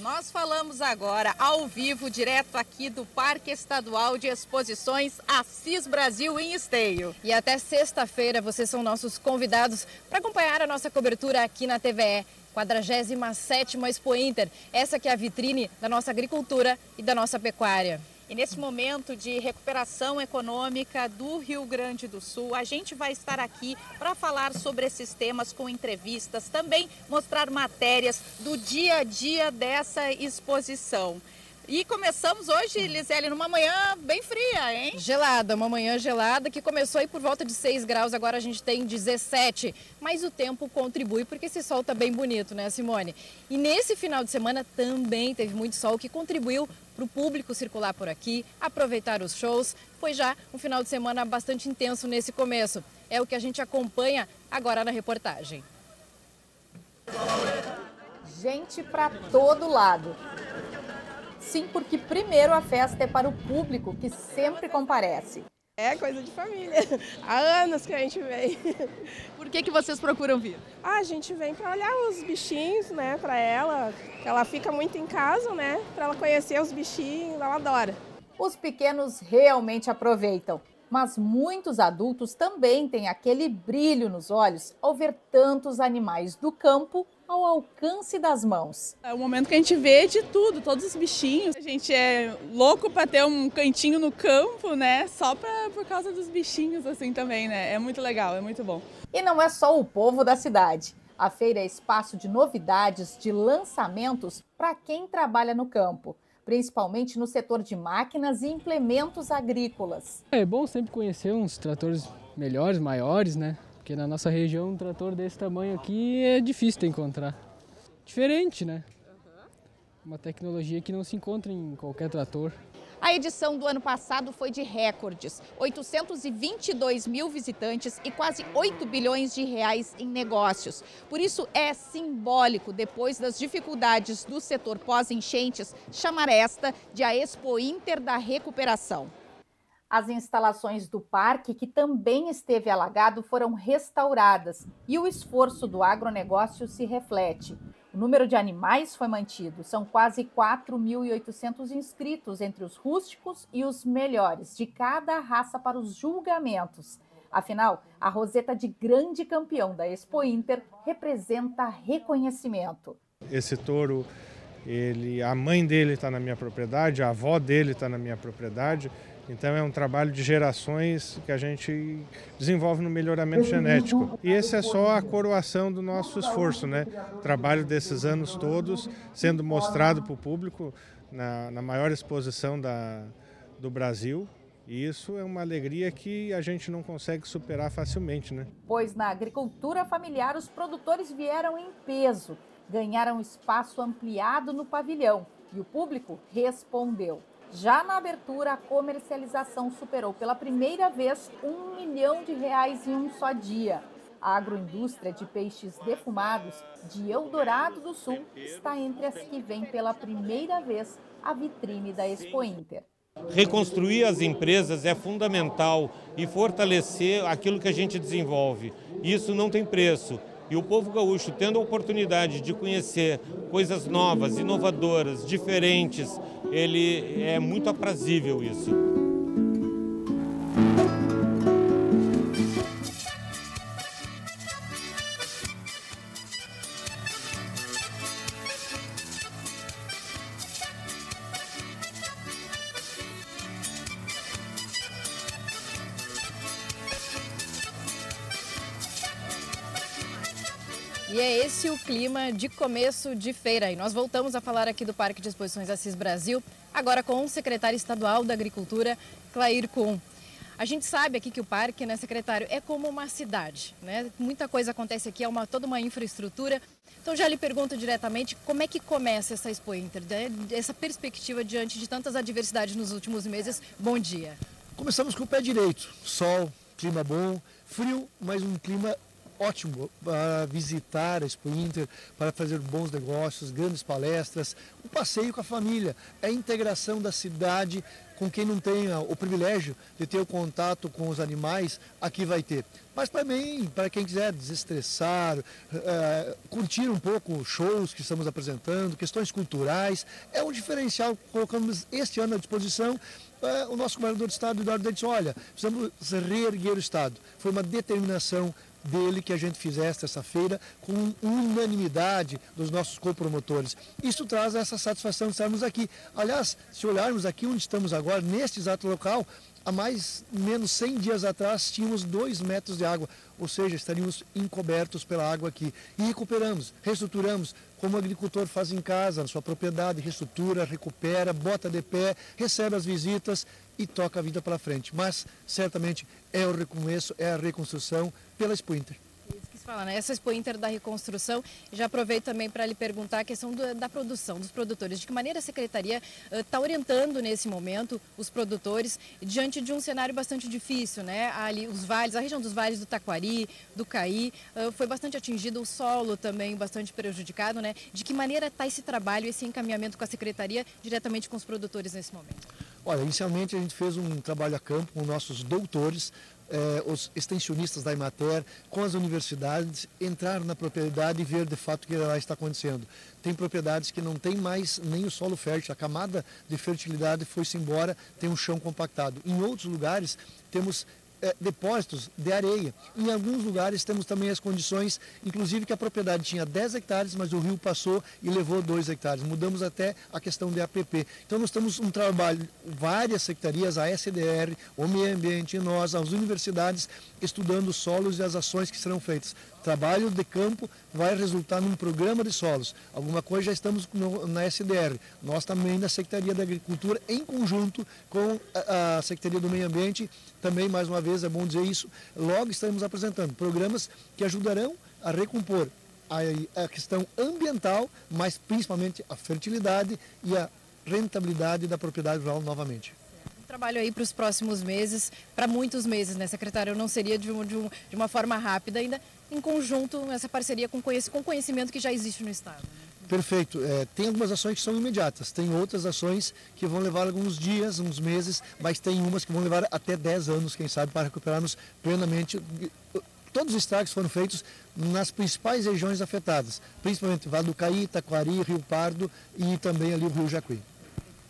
Nós falamos agora ao vivo, direto aqui do Parque Estadual de Exposições Assis Brasil em Esteio. E até sexta-feira vocês são nossos convidados para acompanhar a nossa cobertura aqui na TVE. 47ª Expo Inter, essa que é a vitrine da nossa agricultura e da nossa pecuária. E nesse momento de recuperação econômica do Rio Grande do Sul, a gente vai estar aqui para falar sobre esses temas com entrevistas, também mostrar matérias do dia a dia dessa exposição. E começamos hoje, Lisele, numa manhã bem fria, hein? Gelada, uma manhã gelada que começou aí por volta de 6 graus, agora a gente tem 17. Mas o tempo contribui porque esse sol tá bem bonito, né, Simone? E nesse final de semana também teve muito sol que contribuiu para o público circular por aqui, aproveitar os shows. Foi já um final de semana bastante intenso nesse começo. É o que a gente acompanha agora na reportagem. Gente para todo lado. Sim, porque primeiro a festa é para o público que sempre comparece. É coisa de família. Há anos que a gente vem. Por que, que vocês procuram vir? Ah, a gente vem para olhar os bichinhos, né, para ela. Ela fica muito em casa, né, para ela conhecer os bichinhos, ela adora. Os pequenos realmente aproveitam, mas muitos adultos também têm aquele brilho nos olhos ao ver tantos animais do campo ao alcance das mãos. É o momento que a gente vê de tudo, todos os bichinhos. A gente é louco para ter um cantinho no campo, né? Só pra, por causa dos bichinhos assim também, né? É muito legal, é muito bom. E não é só o povo da cidade. A feira é espaço de novidades, de lançamentos para quem trabalha no campo, principalmente no setor de máquinas e implementos agrícolas. É bom sempre conhecer uns tratores melhores, maiores, né? Porque na nossa região um trator desse tamanho aqui é difícil de encontrar. Diferente, né? Uma tecnologia que não se encontra em qualquer trator. A edição do ano passado foi de recordes: 822 mil visitantes e quase 8 bilhões de reais em negócios. Por isso é simbólico, depois das dificuldades do setor pós-enchentes, chamar esta de a Expo Inter da Recuperação. As instalações do parque, que também esteve alagado, foram restauradas e o esforço do agronegócio se reflete. O número de animais foi mantido, são quase 4.800 inscritos entre os rústicos e os melhores de cada raça para os julgamentos. Afinal, a roseta de grande campeão da Expo Inter representa reconhecimento. Esse touro, ele, a mãe dele está na minha propriedade, a avó dele está na minha propriedade. Então é um trabalho de gerações que a gente desenvolve no melhoramento genético. E esse é só a coroação do nosso esforço, né? O trabalho desses anos todos sendo mostrado para o público na, na maior exposição da, do Brasil. E isso é uma alegria que a gente não consegue superar facilmente, né? Pois na agricultura familiar os produtores vieram em peso, ganharam espaço ampliado no pavilhão e o público respondeu. Já na abertura, a comercialização superou pela primeira vez um milhão de reais em um só dia. A agroindústria de peixes defumados de Eldorado do Sul está entre as que vem pela primeira vez à vitrine da Expo Inter. Reconstruir as empresas é fundamental e fortalecer aquilo que a gente desenvolve. Isso não tem preço. E o povo gaúcho, tendo a oportunidade de conhecer coisas novas, inovadoras, diferentes, ele é muito aprazível isso. E é esse o clima de começo de feira. E nós voltamos a falar aqui do Parque de Exposições Assis Brasil, agora com o secretário estadual da Agricultura, Clair Kuhn. A gente sabe aqui que o parque, né, secretário, é como uma cidade, né? Muita coisa acontece aqui, é uma, toda uma infraestrutura. Então já lhe pergunto diretamente como é que começa essa Expo Inter, né? essa perspectiva diante de tantas adversidades nos últimos meses. Bom dia. Começamos com o pé direito, sol, clima bom, frio, mas um clima ótimo para visitar a Expo Inter, para fazer bons negócios, grandes palestras, um passeio com a família, é a integração da cidade com quem não tem o privilégio de ter o contato com os animais, aqui vai ter. Mas também, para quem quiser desestressar, uh, curtir um pouco shows que estamos apresentando, questões culturais, é um diferencial. Colocamos este ano à disposição é, o nosso governador de Estado, Eduardo Dentes, olha, precisamos reerguer o Estado. Foi uma determinação dele que a gente fizesse essa feira com unanimidade dos nossos copromotores. Isso traz essa satisfação de estarmos aqui. Aliás, se olharmos aqui onde estamos agora, neste exato local, há mais menos 100 dias atrás tínhamos 2 metros de água, ou seja, estaríamos encobertos pela água aqui. E recuperamos, reestruturamos, como o agricultor faz em casa, na sua propriedade, reestrutura, recupera, bota de pé, recebe as visitas e toca a vida para frente. Mas, certamente, é o recomeço, é a reconstrução pela Expo Inter fala, né? Essa Expo Inter da reconstrução. Já aproveito também para lhe perguntar a questão do, da produção, dos produtores. De que maneira a Secretaria está uh, orientando nesse momento os produtores diante de um cenário bastante difícil, né? Ali os vales, a região dos vales do Taquari, do Caí, uh, foi bastante atingido, o solo também bastante prejudicado, né? De que maneira está esse trabalho, esse encaminhamento com a Secretaria diretamente com os produtores nesse momento? Olha, inicialmente a gente fez um trabalho a campo com nossos doutores, eh, os extensionistas da Imater, com as universidades, entrar na propriedade e ver de fato o que lá está acontecendo. Tem propriedades que não tem mais nem o solo fértil, a camada de fertilidade foi-se embora, tem um chão compactado. Em outros lugares temos depósitos de areia. Em alguns lugares temos também as condições, inclusive que a propriedade tinha 10 hectares, mas o rio passou e levou 2 hectares. Mudamos até a questão de APP. Então nós temos um trabalho, várias secretarias, a SDR, o meio ambiente, nós, as universidades, estudando os solos e as ações que serão feitas trabalho de campo vai resultar num programa de solos. Alguma coisa já estamos na SDR. Nós também na Secretaria da Agricultura, em conjunto com a Secretaria do Meio Ambiente, também, mais uma vez, é bom dizer isso, logo estaremos apresentando programas que ajudarão a recompor a, a questão ambiental, mas principalmente a fertilidade e a rentabilidade da propriedade rural novamente trabalho aí para os próximos meses, para muitos meses, né, secretário? Não seria de, um, de, um, de, uma forma rápida, ainda em conjunto, nessa parceria com, com conhecimento que já existe no Estado. Perfeito. É, tem algumas ações que são imediatas, tem outras ações que vão levar alguns dias, uns meses, mas tem umas que vão levar até 10 anos, quem sabe, para recuperarmos plenamente. Todos os estragos foram feitos nas principais regiões afetadas, principalmente Vale do Caí, Taquari, Rio Pardo e também ali o Rio Jacuí.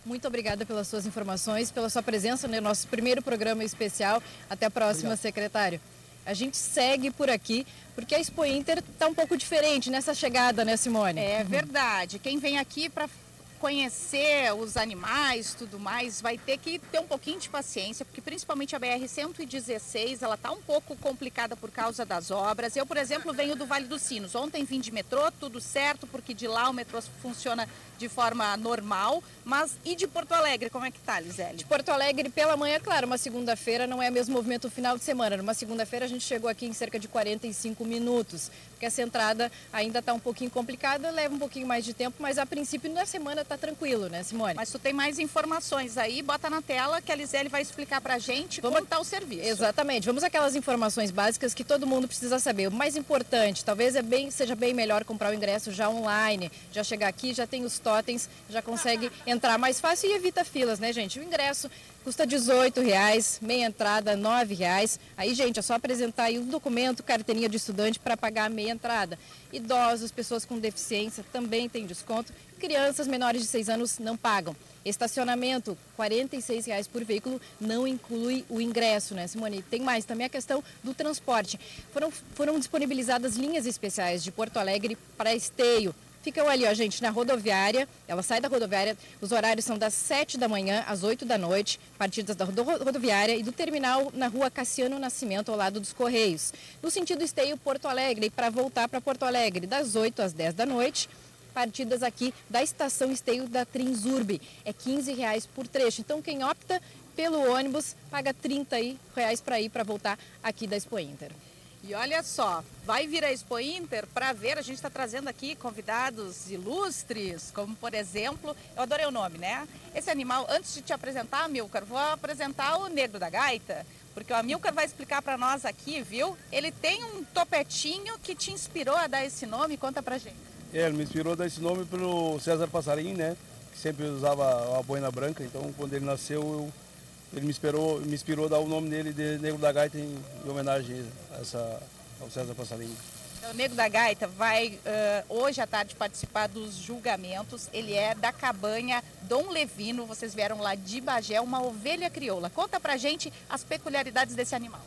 Muito obrigada pelas suas informações, pela sua presença no nosso primeiro programa especial. Até a próxima, Obrigado. secretário. A gente segue por aqui, porque a Expo Inter está um pouco diferente nessa chegada, né, Simone? É verdade. Quem vem aqui para conhecer os animais, tudo mais, vai ter que ter um pouquinho de paciência, porque principalmente a BR-116, ela está um pouco complicada por causa das obras. Eu, por exemplo, venho do Vale dos Sinos. Ontem vim de metrô, tudo certo, porque de lá o metrô funciona de forma normal. Mas e de Porto Alegre, como é que tá, Lisele? De Porto Alegre pela manhã, claro, uma segunda-feira não é o mesmo movimento final de semana. Numa segunda-feira a gente chegou aqui em cerca de 45 minutos, porque essa entrada ainda está um pouquinho complicada, leva um pouquinho mais de tempo, mas a princípio na semana está tranquilo, né, Simone? Mas tu tem mais informações aí, bota na tela que a Lisele vai explicar pra gente Vamos... como está o serviço. Exatamente. Vamos aquelas informações básicas que todo mundo precisa saber. O mais importante, talvez é bem, seja bem melhor comprar o ingresso já online, já chegar aqui, já tem os totens, já consegue entrar mais fácil e evita filas, né, gente? O ingresso custa R$ reais, meia entrada R$ reais. Aí, gente, é só apresentar aí o documento, carteirinha de estudante para pagar a meia entrada. Idosos, pessoas com deficiência também tem desconto. Crianças menores de 6 anos não pagam. Estacionamento, R$ reais por veículo, não inclui o ingresso, né, Simone? Tem mais também a questão do transporte. Foram, foram disponibilizadas linhas especiais de Porto Alegre para Esteio, ficam ali, ó, gente, na rodoviária. Ela sai da rodoviária, os horários são das 7 da manhã às 8 da noite, partidas da rodoviária e do terminal na rua Cassiano Nascimento, ao lado dos Correios. No sentido esteio Porto Alegre, para voltar para Porto Alegre, das 8 às 10 da noite partidas aqui da estação esteio da Trinsurb. É 15 reais por trecho. Então, quem opta pelo ônibus paga 30 reais para ir para voltar aqui da Expo Inter. E olha só, vai vir a Expo Inter para ver, a gente está trazendo aqui convidados ilustres, como por exemplo, eu adorei o nome, né? Esse animal, antes de te apresentar, Amilcar, vou apresentar o Negro da Gaita, porque o Amilcar vai explicar para nós aqui, viu? Ele tem um topetinho que te inspirou a dar esse nome, conta pra gente. É, ele me inspirou a dar esse nome pelo César Passarim, né? Que sempre usava a boina branca, então quando ele nasceu eu ele me inspirou, me inspirou a dar o nome dele de Negro da Gaita em, em homenagem a essa, ao César Passarinho. O Nego da Gaita vai uh, hoje à tarde participar dos julgamentos. Ele é da cabanha Dom Levino. Vocês vieram lá de Bagé, uma ovelha crioula. Conta pra gente as peculiaridades desse animal.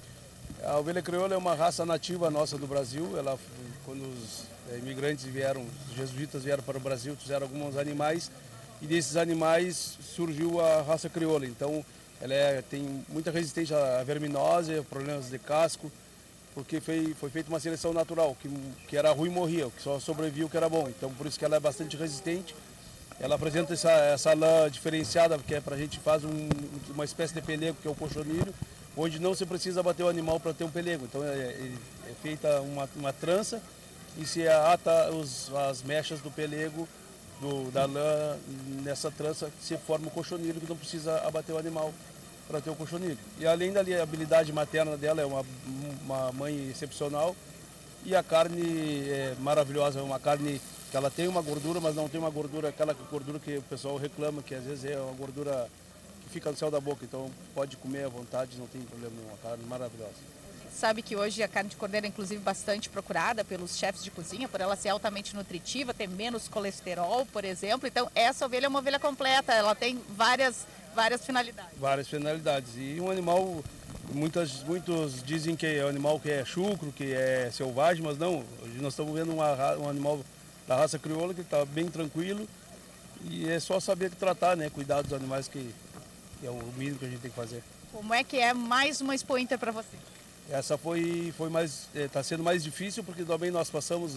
A ovelha crioula é uma raça nativa nossa do Brasil. Ela, quando os eh, imigrantes vieram, os jesuítas vieram para o Brasil, fizeram alguns animais e desses animais surgiu a raça crioula. Então, ela é, tem muita resistência à verminose, problemas de casco porque foi, foi feita uma seleção natural, que, que era ruim morria, que só sobrevivia o que era bom. Então por isso que ela é bastante resistente. Ela apresenta essa, essa lã diferenciada, porque é para a gente faz um, uma espécie de pelego, que é o cochonilho, onde não se precisa bater o animal para ter um pelego. Então é, é, é, feita uma, uma trança e se ata os, as mechas do pelego, do, da lã, nessa trança se forma o cochonilho, que não precisa abater o animal para ter o cochonilho. E além da habilidade materna dela, é uma, uma mãe excepcional. E a carne é maravilhosa, é uma carne que ela tem uma gordura, mas não tem uma gordura, aquela gordura que o pessoal reclama, que às vezes é uma gordura que fica no céu da boca. Então pode comer à vontade, não tem problema nenhum. Uma carne maravilhosa. Sabe que hoje a carne de cordeiro é inclusive bastante procurada pelos chefes de cozinha, por ela ser altamente nutritiva, ter menos colesterol, por exemplo. Então essa ovelha é uma ovelha completa, ela tem várias várias finalidades. Várias finalidades. E um animal, muitas, muitos dizem que é um animal que é chucro, que é selvagem, mas não. Hoje nós estamos vendo uma, um animal da raça crioula que está bem tranquilo. E é só saber tratar, né? Cuidar dos animais que, que é o mínimo que a gente tem que fazer. Como é que é mais uma Expo Inter para você? Essa foi, foi mais, está eh, sendo mais difícil porque também nós passamos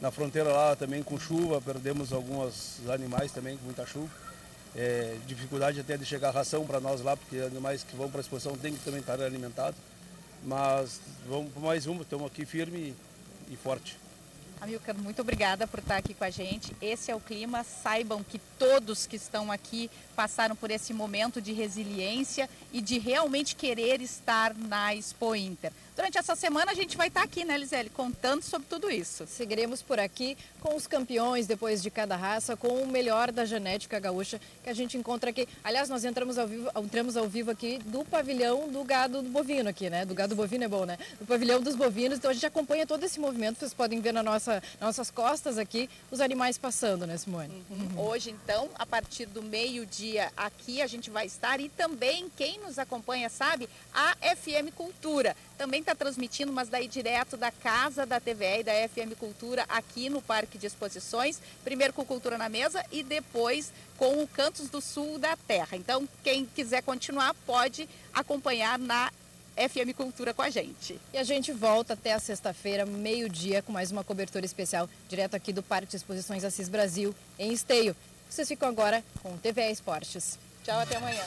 na fronteira lá também com chuva, perdemos alguns animais também com muita chuva é, dificuldade até de chegar ração para nós lá, porque animais que vão para a exposição têm que também estar alimentados. Mas vamos para mais uma, estamos aqui firme e forte. Amilcar, muito obrigada por estar aqui com a gente. Esse é o clima. Saibam que todos que estão aqui passaram por esse momento de resiliência e de realmente querer estar na Expo Inter. Durante essa semana a gente vai estar aqui, né, Lisele, contando sobre tudo isso. Seguiremos por aqui com os campeões depois de cada raça, com o melhor da genética gaúcha que a gente encontra aqui. Aliás, nós entramos ao vivo, entramos ao vivo aqui do pavilhão do gado do bovino aqui, né? Do gado bovino é bom, né? Do pavilhão dos bovinos. Então a gente acompanha todo esse movimento. Vocês podem ver na nossa, nas nossas costas aqui os animais passando, né, Simone? Uhum. Hoje, então, a partir do meio-dia aqui a gente vai estar e também quem nos acompanha sabe a FM Cultura também está transmitindo, mas daí direto da casa da TVE e da FM Cultura aqui no Parque de Exposições, primeiro com Cultura na Mesa e depois com o Cantos do Sul da Terra. Então, quem quiser continuar pode acompanhar na FM Cultura com a gente. E a gente volta até a sexta-feira, meio-dia, com mais uma cobertura especial, direto aqui do Parque de Exposições Assis Brasil, em Esteio. Vocês ficam agora com TVE Esportes. Tchau, até amanhã.